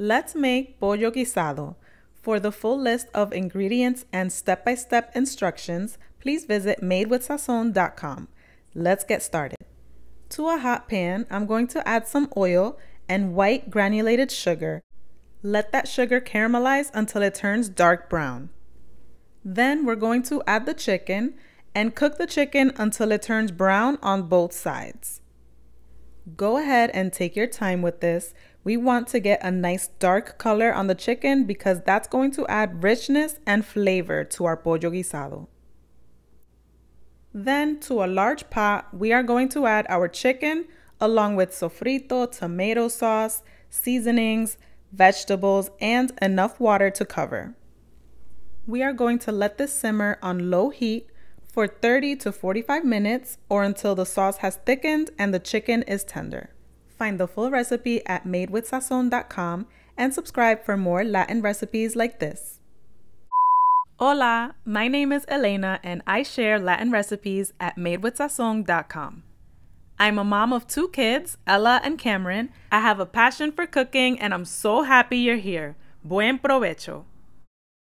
Let's make pollo guisado. For the full list of ingredients and step by step instructions, please visit madewithsazon.com. Let's get started. To a hot pan, I'm going to add some oil and white granulated sugar. Let that sugar caramelize until it turns dark brown. Then we're going to add the chicken and cook the chicken until it turns brown on both sides. Go ahead and take your time with this. We want to get a nice dark color on the chicken because that's going to add richness and flavor to our pollo guisado. Then to a large pot, we are going to add our chicken along with sofrito, tomato sauce, seasonings, vegetables, and enough water to cover. We are going to let this simmer on low heat for 30 to 45 minutes or until the sauce has thickened and the chicken is tender. Find the full recipe at madewithsazon.com and subscribe for more Latin recipes like this. Hola, my name is Elena and I share Latin recipes at madewithsazon.com. I'm a mom of two kids, Ella and Cameron. I have a passion for cooking and I'm so happy you're here. Buen provecho.